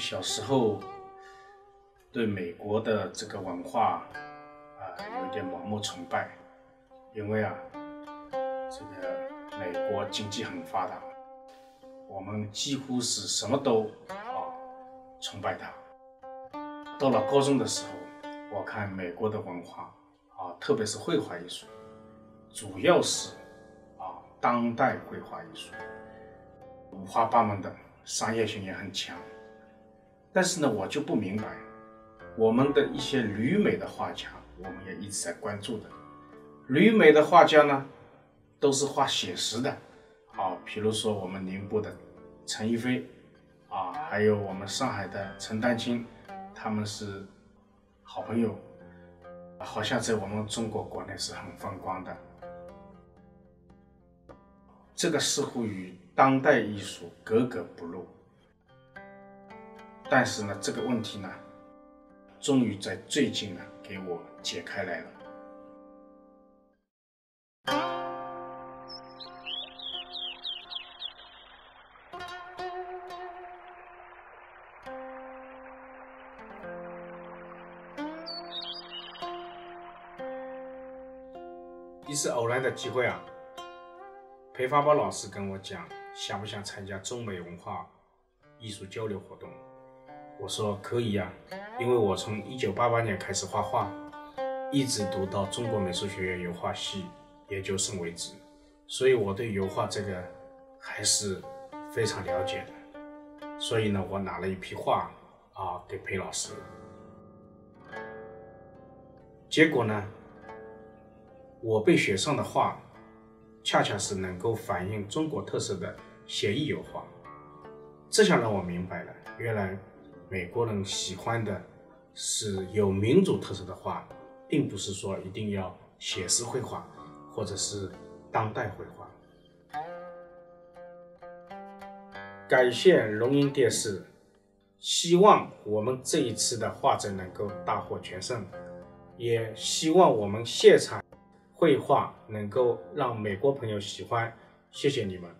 小时候对美国的这个文化啊有点盲目崇拜，因为啊，这个美国经济很发达，我们几乎是什么都啊崇拜它。到了高中的时候，我看美国的文化啊，特别是绘画艺术，主要是啊当代绘画艺术，五花八门的。商业性也很强，但是呢，我就不明白，我们的一些旅美的画家，我们也一直在关注的。旅美的画家呢，都是画写实的，啊，比如说我们宁波的陈逸飞，啊，还有我们上海的陈丹青，他们是好朋友，好像在我们中国国内是很风光的。这个似乎与。当代艺术格格不入，但是呢，这个问题呢，终于在最近呢给我解开来了。一次偶然的机会啊，裴发宝老师跟我讲。想不想参加中美文化艺术交流活动？我说可以呀，因为我从一九八八年开始画画，一直读到中国美术学院油画系研究生为止，所以我对油画这个还是非常了解的。所以呢，我拿了一批画啊给裴老师，结果呢，我被选上的画，恰恰是能够反映中国特色的。写意油画，这下让我明白了，原来美国人喜欢的是有民族特色的画，并不是说一定要写实绘画或者是当代绘画。感谢龙吟电视，希望我们这一次的画展能够大获全胜，也希望我们现场绘画能够让美国朋友喜欢。谢谢你们。